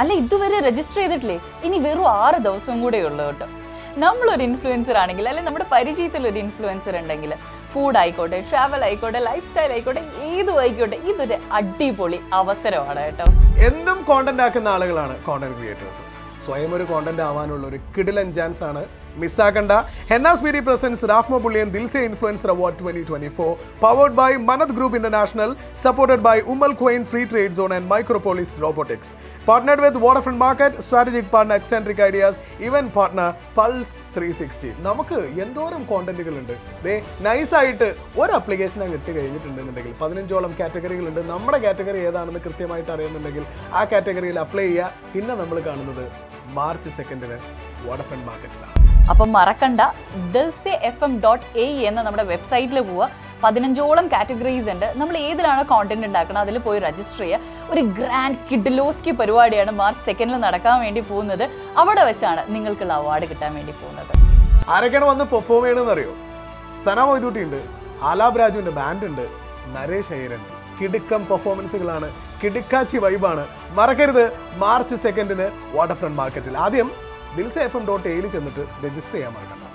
അല്ല ഇതുവരെ രജിസ്റ്റർ ചെയ്തിട്ടില്ലേ? ഇനി വെറും ആറ് ദിവസം കൂടെ ഉള്ളൂ കേട്ടോ. നമ്മളൊരു ഇൻഫ്ലുവൻസർ ആണെങ്കിൽ അല്ലെങ്കിൽ നമ്മുടെ പരിചയത്തിൽ ഒരു ഇൻഫ്ലുവൻസർ ഉണ്ടെങ്കിൽ ഫുഡ് ആയിക്കോട്ടെ ട്രാവൽ ആയിക്കോട്ടെ ലൈഫ് സ്റ്റൈൽ ആയിക്കോട്ടെ ഏതും ആയിക്കോട്ടെ ഇതൊരു അടിപൊളി അവസരമാണ് കേട്ടോ. എന്നും കോണ്ടന്റ് ആക്കുന്ന ആളുകളാണ് കോണ്ടന്റ് ക്രിയേറ്റേഴ്സ് സ്വയം ഒരു കോണ്ടന്റ് ആവാനുള്ള ഒരു കിടിലൻ ചാൻസ് ആണ് മിസ്സാക്കണ്ട. ഹെന്ന സ്പീഡി പ്രസൻസ് റാഫ്മ പുള്ളിയൻ Dilse influencer award twenty twenty four powered by മനത് group international supported by Umm al Quwain free trade zone and Micropolis robotics partnered with waterfront market strategic partner eccentric ideas event partner pulse three sixty നമുക്ക് എന്തോരം കോണ്ടന്റുകൾ ഉണ്ട് ദേ നൈസായിട്ട് ഒരു application അങ്ങ് ഇട്ട് കഴിഞ്ഞിട്ടുണ്ടെന്നുണ്ടെങ്കിൽ പതിനഞ്ചോളം കാറ്റഗറികളുണ്ട് നമ്മുടെ category ഏതാണെന്ന് കൃത്യമായിട്ട് അറിയുന്നുണ്ടെങ്കിൽ ആ കാറ്റഗറിയിൽ അപ്ലൈ ചെയ്യുക. പിന്നെ നമ്മൾ കാണുന്നത് മാർച്ച് സെക്കൻഡിന് വാട്ടർഫ്രണ്ട് മാർക്കറ്റിലാണ് അപ്പം മറക്കണ്ട Dilse F M dot A എന്ന നമ്മുടെ വെബ്സൈറ്റിൽ പോവുക. പതിനഞ്ചോളം കാറ്റഗറീസ് ഉണ്ട്. നമ്മൾ ഏതിലാണ് കോണ്ടന്റ് ഉണ്ടാക്കുന്നത് അതിൽ പോയി രജിസ്റ്റർ ചെയ്യുക. ഒരു ഗ്രാൻഡ് കിഡ്ലോസ്കി പരിപാടിയാണ് മാർച്ച് സെക്കൻഡിൽ നടക്കാൻ വേണ്ടി പോകുന്നത്. അവിടെ വെച്ചാണ് നിങ്ങൾക്കുള്ള അവാർഡ് കിട്ടാൻ വേണ്ടി പോകുന്നത്. ആരൊക്കെയാണ് വന്ന് പെർഫോം ചെയ്യണമെന്ന് അറിയോ സന മൊയ്തൂട്ടി ഉണ്ട് ആലാബ് രാജുവിന്റെ ബാൻഡ് ഉണ്ട് നരേഷ് അയ്യരൻ കിടുക്കം പെർഫോമൻസുകളാണ് കിടുക്കാച്ചി വൈബാണ്. മറക്കരുത്. മാർച്ച് സെക്കൻഡിന് വാട്ടർ ഫ്രണ്ട് മാർക്കറ്റിൽ. ആദ്യം ദിൽസ എഫ് എം ഡോട്ട് എയിൽ ചെന്നിട്ട് രജിസ്റ്റർ ചെയ്യാൻ മറക്കണ്ട.